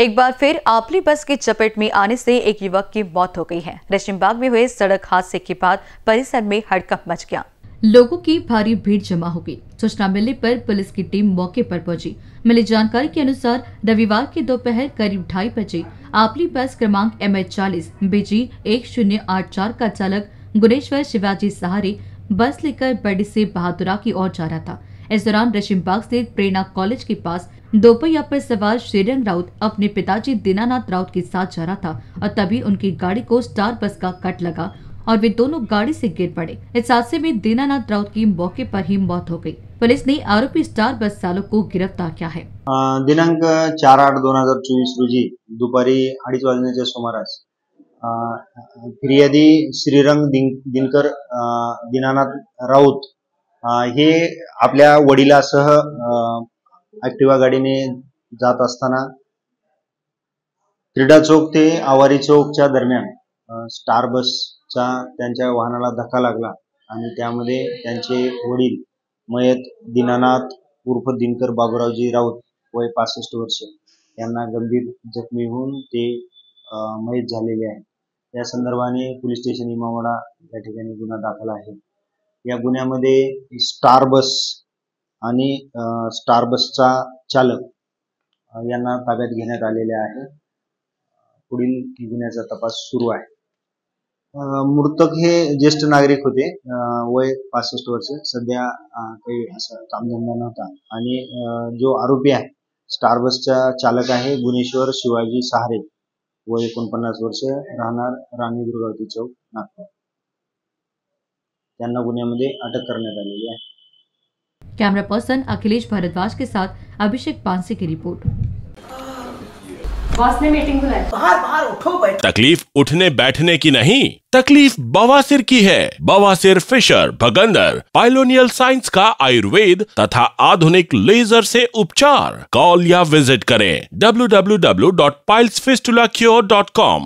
एक बार फिर आपली बस की चपेट में आने से एक युवक की मौत हो गई है। रेशमबाग में हुए सड़क हादसे के बाद परिसर में हड़कंप मच गया। लोगों की भारी भीड़ जमा हो गई। सूचना मिलने पर पुलिस की टीम मौके पर पहुँची। मिली जानकारी के अनुसार रविवार की दोपहर करीब ढाई बजे आपली बस क्रमांक एम एच चालीस, बीजी एक शून्य आठ चार का चालक गुनेश्वर शिवाजी सहारे बस लेकर बड़ी से बहादुरा की ओर जा रहा था। इस दौरान रशिमबाग स्थित प्रेरणा कॉलेज के पास दोपहिया पर सवार श्रीरंग राउत अपने पिताजी दीनानाथ राउत के साथ जा रहा था और तभी उनकी गाड़ी को स्टार बस का कट लगा और वे दोनों गाड़ी से गिर पड़े। इस हादसे में दीनानाथ राउत की मौके पर ही मौत हो गई। पुलिस ने आरोपी स्टार बस चालक को गिरफ़्तार किया है। दिनांक चार आठ दोन हज़ार चोवीस रोजी दुपारी अडीच वाजण्याच्या सुमारास फिर्यादी श्रीरंग दिनकर दीनानाथ राऊत हे आपल्या वडिलासह ऍक्टिवा गाडीने जात असताना क्रीडा चौक ते आवारी चौकच्या दरम्यान स्टार बसचा त्यांच्या वाहनाला धक्का लागला आणि त्यामध्ये त्यांचे वडील मयत दीनानाथ उर्फ दिनकर बाबुरावजी राऊत वय पासष्ट वर्ष यांना गंभीर जखमी होऊन ते मयत झालेले आहे. या संदर्भाने पोलीस स्टेशन इमामवाडा या ठिकाणी गुन्हा दाखल आहे. या गुन्ह्यामध्ये स्टार बस आणि स्टार बसचा चालक यांना ताब्यात घेण्यात आलेले आहे. पुढील गुन्ह्याचा तपास सुरू आहे. मृतक हे ज्येष्ठ नागरिक होते. वय पासष्ट वर्ष. सध्या काही असा कामधंदा नव्हता. आणि जो आरोपी आहे स्टार बसचा चालक आहे गुणेश्वर शिवाजी सहारे. व एकोणपन्नास वर्ष. राहणार राणी दुर्गावती चौक नागपूर. त्यांना गुन्ह्यामध्ये अटक करण्यात आलेली आहे. कैमरा पर्सन अखिलेश भारद्वाज के साथ अभिषेक पांसे की रिपोर्ट। बॉस ने मीटिंग बुलाई। बाहर बाहर उठो बैठो तकलीफ़ उठने बैठने की नहीं तकलीफ़ बवासीर की है। बवासीर फिशर भगंदर पाइलोनियल साइंस का आयुर्वेद तथा आधुनिक लेजर से उपचार। कॉल या विज़िट करें। www.pilesfistulacure.com